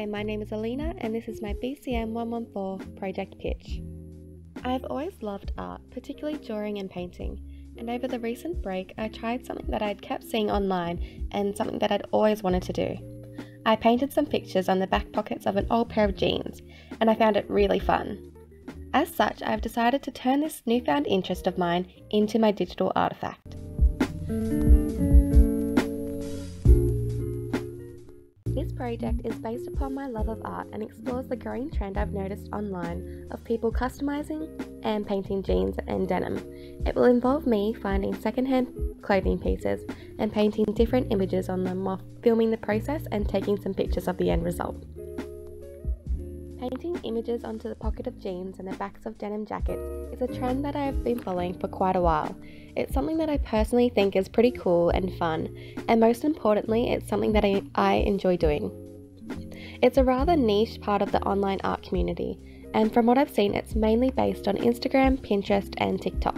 Hi, my name is Alina, and this is my BCM 114 project pitch. I've always loved art, particularly drawing and painting, and over the recent break, I tried something that I'd kept seeing online and something that I'd always wanted to do. I painted some pictures on the back pockets of an old pair of jeans, and I found it really fun. As such, I've decided to turn this newfound interest of mine into my digital artifact. Project is based upon my love of art and explores the growing trend I've noticed online of people customizing and painting jeans and denim. It will involve me finding secondhand clothing pieces and painting different images on them while filming the process and taking some pictures of the end result. Painting images onto the pocket of jeans and the backs of denim jackets is a trend that I have been following for quite a while. It's something that I personally think is pretty cool and fun, and most importantly, it's something that I, I enjoy doing. It's a rather niche part of the online art community, and from what I've seen, it's mainly based on Instagram, Pinterest, and TikTok,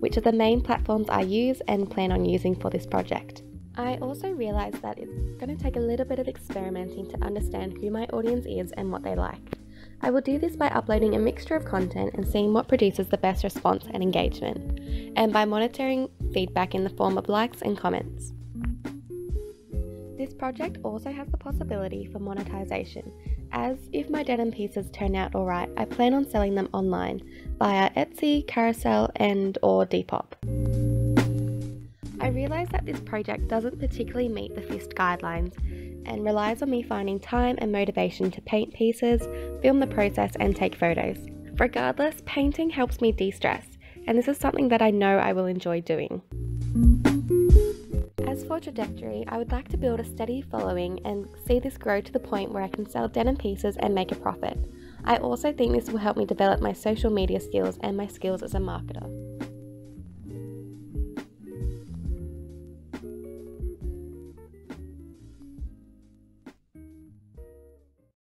which are the main platforms I use and plan on using for this project. I also realised that it's going to take a little bit of experimenting to understand who my audience is and what they like. I will do this by uploading a mixture of content and seeing what produces the best response and engagement, and by monitoring feedback in the form of likes and comments. This project also has the possibility for monetization, as if my denim pieces turn out alright, I plan on selling them online via Etsy, Carousell and or Depop. I realise that this project doesn't particularly meet the FIST guidelines and relies on me finding time and motivation to paint pieces, film the process, and take photos. Regardless, painting helps me de stress, and this is something that I know I will enjoy doing. As for trajectory, I would like to build a steady following and see this grow to the point where I can sell denim pieces and make a profit. I also think this will help me develop my social media skills and my skills as a marketer.